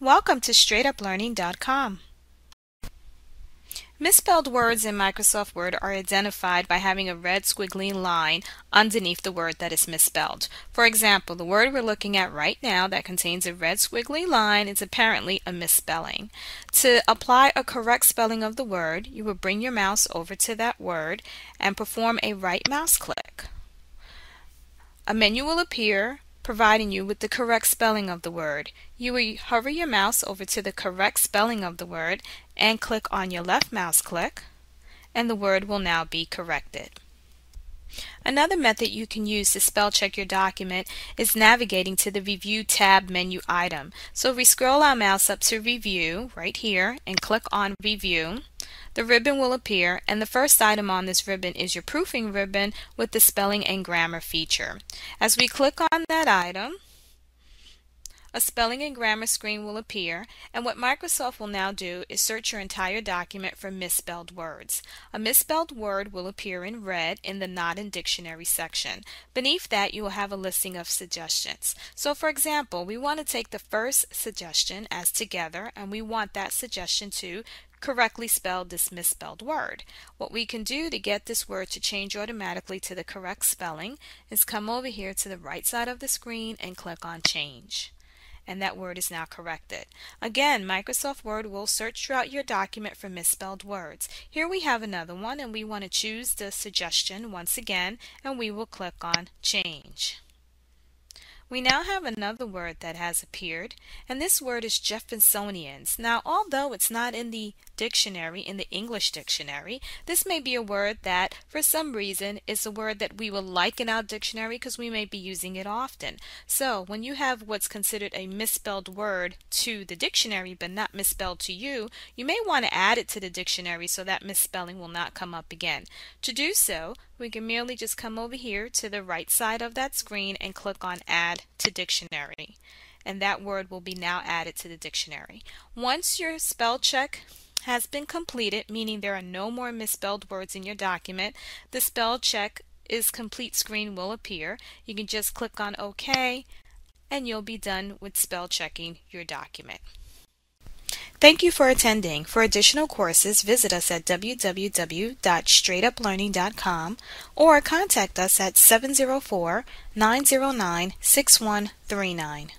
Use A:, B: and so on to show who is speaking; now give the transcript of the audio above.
A: Welcome to StraightUpLearning.com. Misspelled words in Microsoft Word are identified by having a red squiggly line underneath the word that is misspelled. For example, the word we're looking at right now that contains a red squiggly line is apparently a misspelling. To apply a correct spelling of the word, you will bring your mouse over to that word and perform a right mouse click. A menu will appear providing you with the correct spelling of the word. You will hover your mouse over to the correct spelling of the word and click on your left mouse click and the word will now be corrected. Another method you can use to spell check your document is navigating to the Review tab menu item. So we scroll our mouse up to Review right here and click on Review the ribbon will appear and the first item on this ribbon is your proofing ribbon with the spelling and grammar feature. As we click on that item, a spelling and grammar screen will appear and what Microsoft will now do is search your entire document for misspelled words. A misspelled word will appear in red in the Not in Dictionary section. Beneath that you will have a listing of suggestions. So for example, we want to take the first suggestion as together and we want that suggestion to correctly spelled this misspelled word. What we can do to get this word to change automatically to the correct spelling is come over here to the right side of the screen and click on change and that word is now corrected. Again, Microsoft Word will search throughout your document for misspelled words. Here we have another one and we want to choose the suggestion once again and we will click on change. We now have another word that has appeared, and this word is Jeffersonians. Now, although it's not in the dictionary, in the English dictionary, this may be a word that, for some reason, is a word that we will like in our dictionary because we may be using it often. So, when you have what's considered a misspelled word to the dictionary but not misspelled to you, you may want to add it to the dictionary so that misspelling will not come up again. To do so, we can merely just come over here to the right side of that screen and click on Add to Dictionary. And that word will be now added to the dictionary. Once your spell check has been completed, meaning there are no more misspelled words in your document, the spell check is complete screen will appear. You can just click on OK and you'll be done with spell checking your document. Thank you for attending. For additional courses, visit us at www.straightuplearning.com or contact us at 704 909 6139.